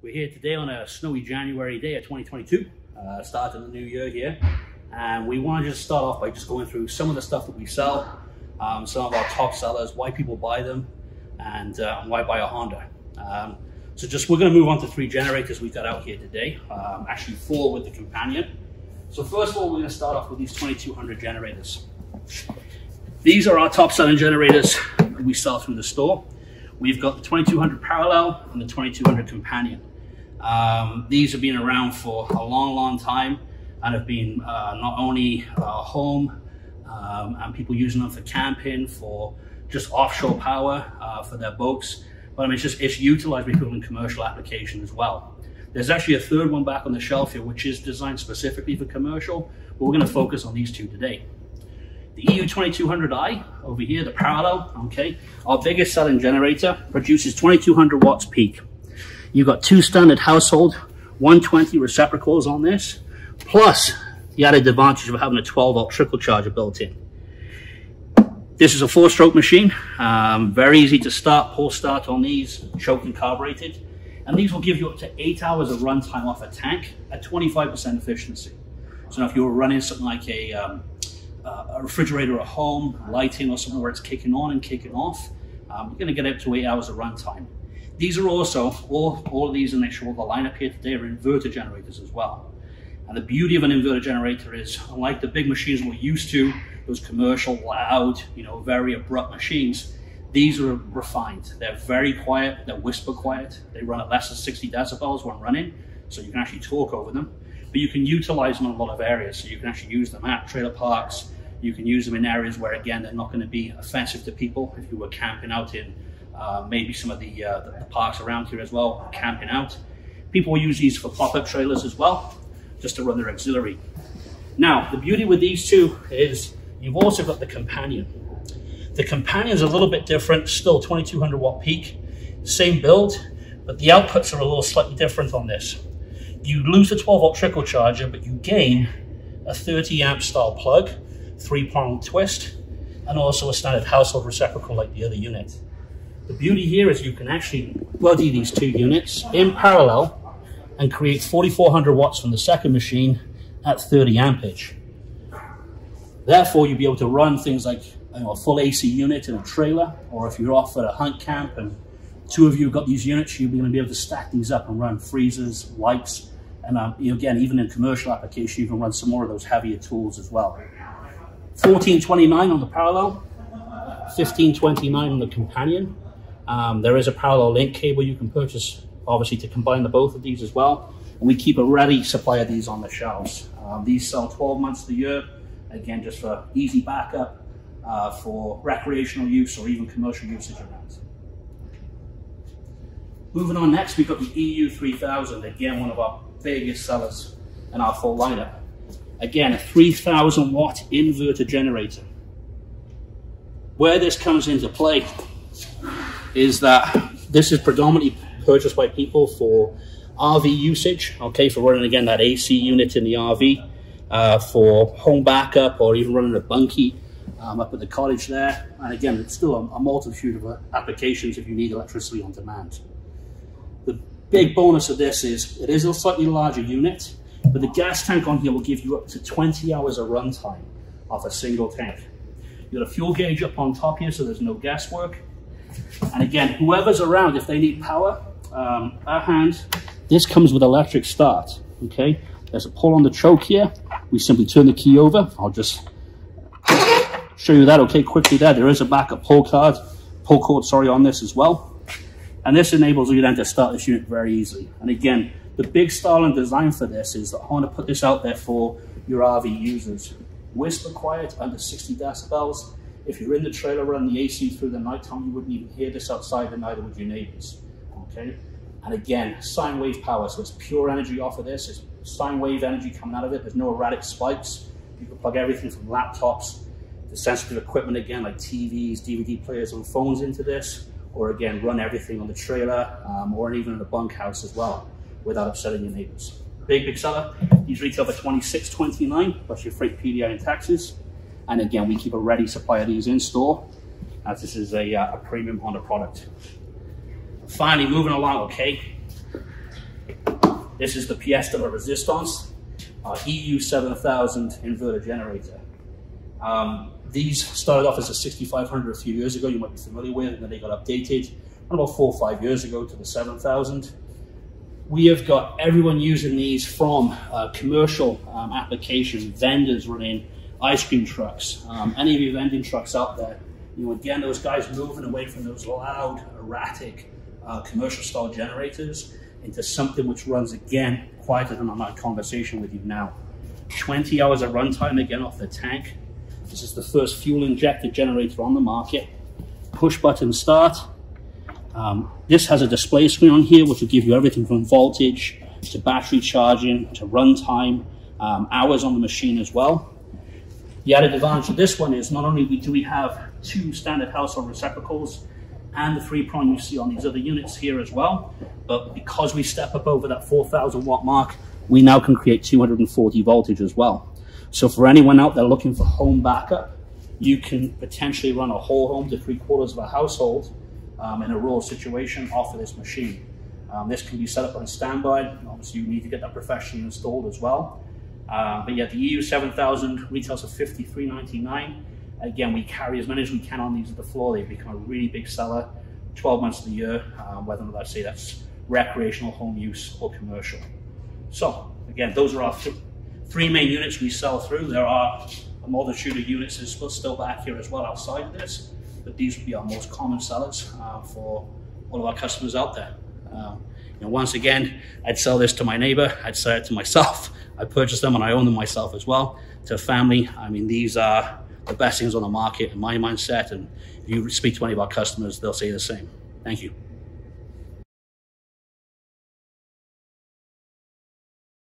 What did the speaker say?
We're here today on a snowy January day of 2022, uh, starting the new year here. And we want to just start off by just going through some of the stuff that we sell, um, some of our top sellers, why people buy them, and uh, why buy a Honda. Um, so just we're going to move on to three generators we've got out here today, um, actually four with the companion. So first of all, we're going to start off with these 2200 generators. These are our top selling generators we sell through the store. We've got the 2200 parallel and the 2200 companion. Um, these have been around for a long, long time and have been uh, not only uh, home um, and people using them for camping, for just offshore power uh, for their boats, but I mean, it's just it's utilized by people in commercial application as well. There's actually a third one back on the shelf here, which is designed specifically for commercial, but we're going to focus on these two today. The EU2200i over here, the parallel, okay, our biggest selling generator produces 2200 watts peak. You've got two standard household 120 receptacles on this, plus the added advantage of having a 12 volt trickle charger built in. This is a four stroke machine, um, very easy to start, pull start on these, choke and carbureted. And these will give you up to eight hours of runtime off a tank at 25% efficiency. So now if you were running something like a, um, a refrigerator at home, lighting or something where it's kicking on and kicking off, um, you're gonna get up to eight hours of runtime. These are also, all, all of these actual the lineup here today are inverter generators as well. And the beauty of an inverter generator is, unlike the big machines we're used to, those commercial, loud, you know, very abrupt machines, these are refined. They're very quiet, they're whisper quiet. They run at less than 60 decibels when running, so you can actually talk over them. But you can utilize them in a lot of areas. So you can actually use them at trailer parks. You can use them in areas where, again, they're not going to be offensive to people. If you were camping out in uh, maybe some of the, uh, the, parks around here as well, camping out. People use these for pop-up trailers as well, just to run their auxiliary. Now, the beauty with these two is you've also got the companion. The companion is a little bit different, still 2200 watt peak, same build, but the outputs are a little slightly different on this. You lose the 12 volt trickle charger, but you gain a 30 amp style plug, three prong twist, and also a standard household reciprocal like the other unit. The beauty here is you can actually buddy these two units in parallel and create 4400 watts from the second machine at 30 ampage. Therefore, you'll be able to run things like you know, a full AC unit in a trailer, or if you're off at a hunt camp and two of you have got these units, you'll be going to be able to stack these up and run freezers, lights, and um, again, even in commercial application, you can run some more of those heavier tools as well. 1429 on the parallel, 1529 on the companion, um, there is a parallel link cable you can purchase, obviously, to combine the both of these as well. And we keep a ready supply of these on the shelves. Um, these sell 12 months of the year, again, just for easy backup, uh, for recreational use or even commercial usage around. Moving on next, we've got the EU3000, again, one of our biggest sellers in our full lineup. Again, a 3000 watt inverter generator. Where this comes into play is that this is predominantly purchased by people for RV usage, okay, for running again that AC unit in the RV, uh, for home backup or even running a bunkie um, up at the cottage there. And again, it's still a, a multitude of applications if you need electricity on demand. The big bonus of this is it is a slightly larger unit, but the gas tank on here will give you up to 20 hours of runtime off a single tank. You've got a fuel gauge up on top here, so there's no gas work. And again, whoever's around, if they need power, um, our hand, this comes with electric start, okay? There's a pull on the choke here. We simply turn the key over. I'll just show you that, okay, quickly there. There is a backup pull card, pull cord, sorry, on this as well. And this enables you then to start this unit very easily. And again, the big style and design for this is that I want to put this out there for your RV users. Whisper quiet, under 60 decibels, if you're in the trailer running the AC through the night time, you wouldn't even hear this outside and neither would your neighbors, okay? And again, sine wave power, so it's pure energy off of this. It's sine wave energy coming out of it. There's no erratic spikes. You can plug everything from laptops to sensitive equipment again, like TVs, DVD players, and phones into this, or again, run everything on the trailer um, or even in a bunkhouse as well without upsetting your neighbors. Big, big seller. These retail for 26.29 plus your freight PDI and taxes. And again, we keep a ready supply of these in store as this is a, uh, a premium Honda product. Finally, moving along, okay? This is the pièce de la résistance, our EU7000 inverter generator. Um, these started off as a 6500 a few years ago, you might be familiar with, and then they got updated about four or five years ago to the 7000. We have got everyone using these from uh, commercial um, application, vendors running ice cream trucks, um, any of your vending trucks out there. You know, again, those guys moving away from those loud, erratic, uh, commercial style generators into something which runs again quieter than my conversation with you now. 20 hours of runtime again off the tank. This is the first fuel injected generator on the market. Push button start. Um, this has a display screen on here which will give you everything from voltage to battery charging to runtime, um, hours on the machine as well. The added advantage of this one is not only do we have two standard household receptacles and the three prong you see on these other units here as well, but because we step up over that 4,000 watt mark, we now can create 240 voltage as well. So for anyone out there looking for home backup, you can potentially run a whole home to three quarters of a household um, in a rural situation off of this machine. Um, this can be set up on standby. Obviously, you need to get that professionally installed as well. Uh, but yeah, the EU 7000 retails for 53.99. Again, we carry as many as we can on these at the floor. They've become a really big seller, 12 months of the year, uh, whether or not I say that's recreational home use or commercial. So again, those are our th three main units we sell through. There are a multitude of units still, still back here as well outside of this, but these would be our most common sellers uh, for all of our customers out there. Um, you know, once again, I'd sell this to my neighbor, I'd sell it to myself, I purchased them and I own them myself as well. To family, I mean, these are the best things on the market in my mindset. And if you speak to any of our customers, they'll say the same. Thank you.